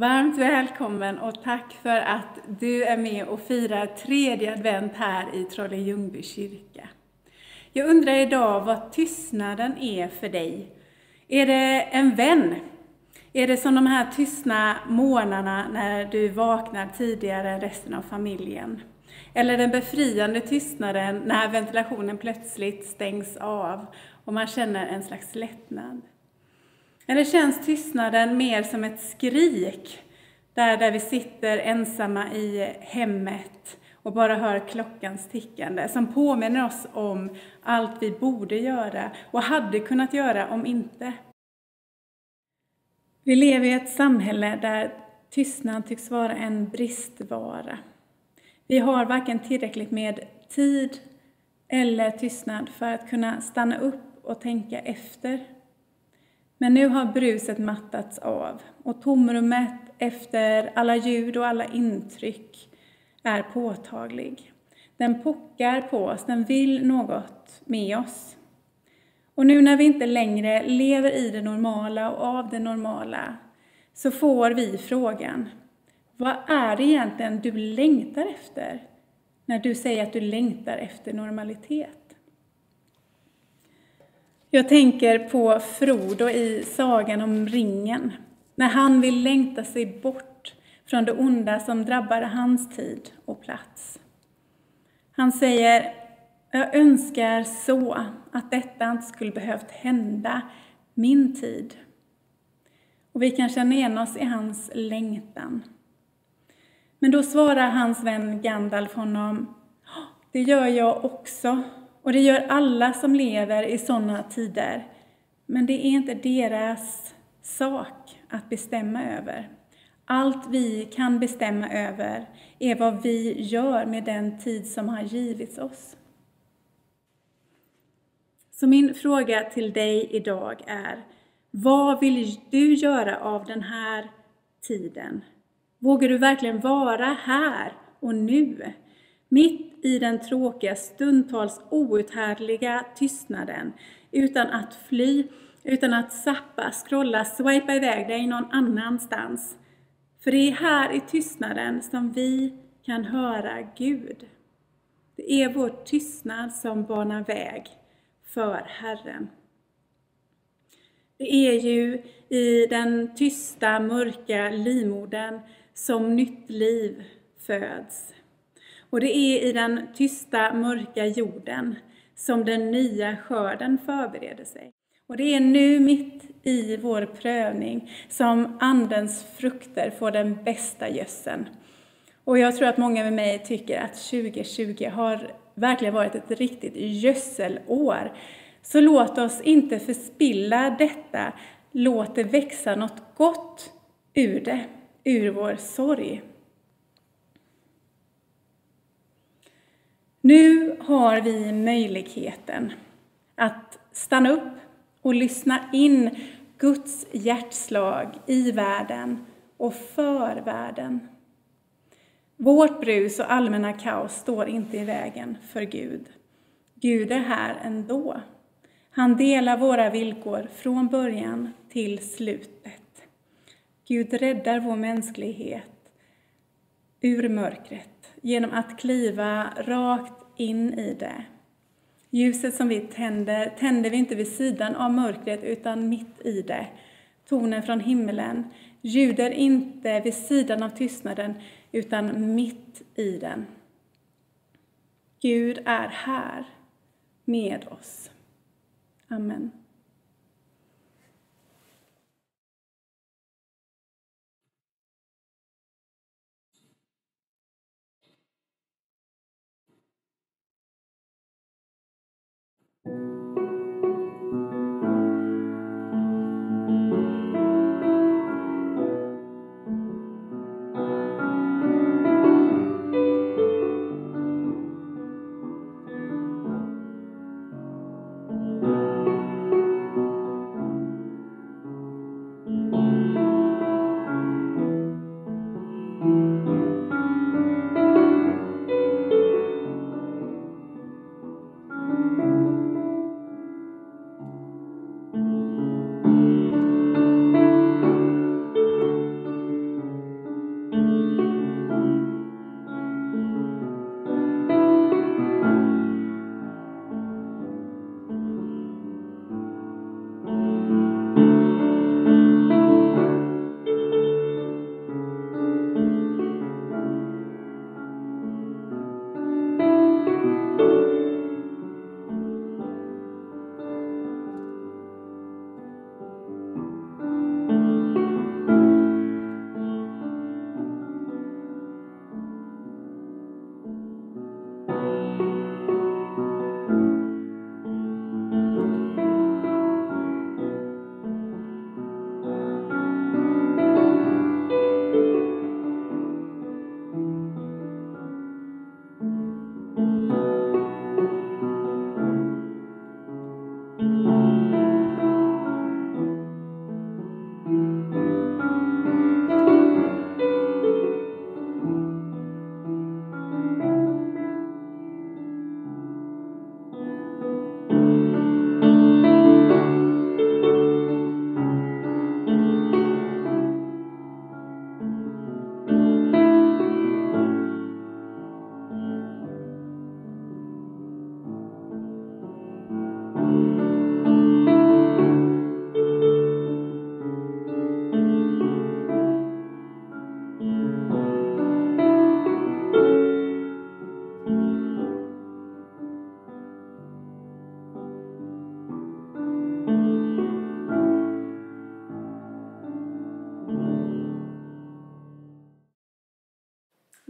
Varmt välkommen och tack för att du är med och firar tredje advent här i Trolle Ljungby kyrka. Jag undrar idag vad tystnaden är för dig. Är det en vän? Är det som de här tystna morgnarna när du vaknar tidigare än resten av familjen? Eller den befriande tystnaden när ventilationen plötsligt stängs av och man känner en slags lättnad? Eller känns tystnaden mer som ett skrik, där, där vi sitter ensamma i hemmet och bara hör klockans tickande, som påminner oss om allt vi borde göra och hade kunnat göra om inte. Vi lever i ett samhälle där tystnad tycks vara en bristvara. Vi har varken tillräckligt med tid eller tystnad för att kunna stanna upp och tänka efter. Men nu har bruset mattats av och tomrummet efter alla ljud och alla intryck är påtaglig. Den pockar på oss, den vill något med oss. Och nu när vi inte längre lever i det normala och av det normala, så får vi frågan, vad är det egentligen du längtar efter när du säger att du längtar efter normalitet? Jag tänker på Frodo i sagan om ringen, när han vill längta sig bort från det onda som drabbade hans tid och plats. Han säger, jag önskar så att detta inte skulle behövt hända min tid. Och vi kan känna igen oss i hans längtan. Men då svarar hans vän Gandalf honom, det gör jag också. Och det gör alla som lever i sådana tider. Men det är inte deras sak att bestämma över. Allt vi kan bestämma över är vad vi gör med den tid som har givits oss. Så min fråga till dig idag är, vad vill du göra av den här tiden? Vågar du verkligen vara här och nu? Mitt i den tråkiga, stundtals outhärdliga tystnaden, utan att fly, utan att sappa, scrolla, swipa iväg dig någon annanstans. För det är här i tystnaden som vi kan höra Gud. Det är vår tystnad som banar väg för Herren. Det är ju i den tysta, mörka livmodern som nytt liv föds. Och det är i den tysta, mörka jorden som den nya skörden förbereder sig. Och det är nu mitt i vår prövning som Andens frukter får den bästa gödseln. Och jag tror att många med mig tycker att 2020 har verkligen varit ett riktigt gödselår. Så låt oss inte förspilla detta, låt det växa något gott ur det, ur vår sorg. Nu har vi möjligheten att stanna upp och lyssna in Guds hjärtslag i världen och för världen. Vårt brus och allmänna kaos står inte i vägen för Gud. Gud är här ändå. Han delar våra villkor från början till slutet. Gud räddar vår mänsklighet ur mörkret genom att kliva rakt in i det. Ljuset som vi tänder, tänder vi inte vid sidan av mörkret utan mitt i det. Tonen från himlen ljuder inte vid sidan av tystnaden utan mitt i den. Gud är här med oss. Amen.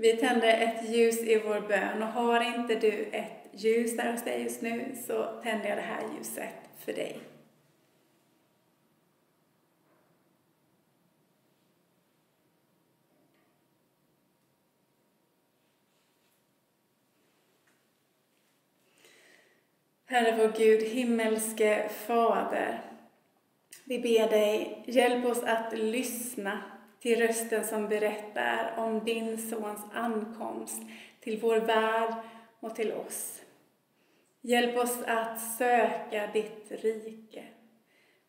Vi tänder ett ljus i vår bön och har inte du ett ljus där hos dig just nu så tänder jag det här ljuset för dig. Herre vår Gud, himmelske Fader. Vi ber dig, hjälp oss att lyssna till rösten som berättar om din Sons ankomst till vår värld och till oss. Hjälp oss att söka ditt rike.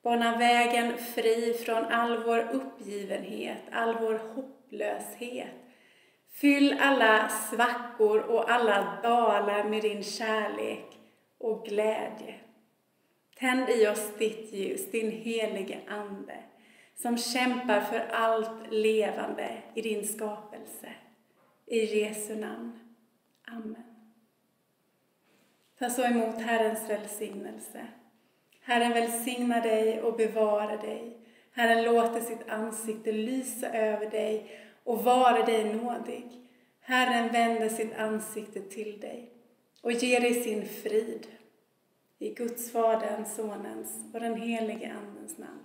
Bana vägen fri från all vår uppgivenhet, all vår hopplöshet. Fyll alla svackor och alla dalar med din kärlek och glädje. Tänd i oss ditt ljus, din helige Ande, som kämpar för allt levande i din skapelse. I Jesu namn. Amen. Ta så emot Herrens välsignelse. Herren välsigna dig och bevara dig. Herren låter sitt ansikte lysa över dig och vara dig nådig. Herren vänder sitt ansikte till dig och ger dig sin frid. I Guds, Faderns, Sonens och den helige Andens namn.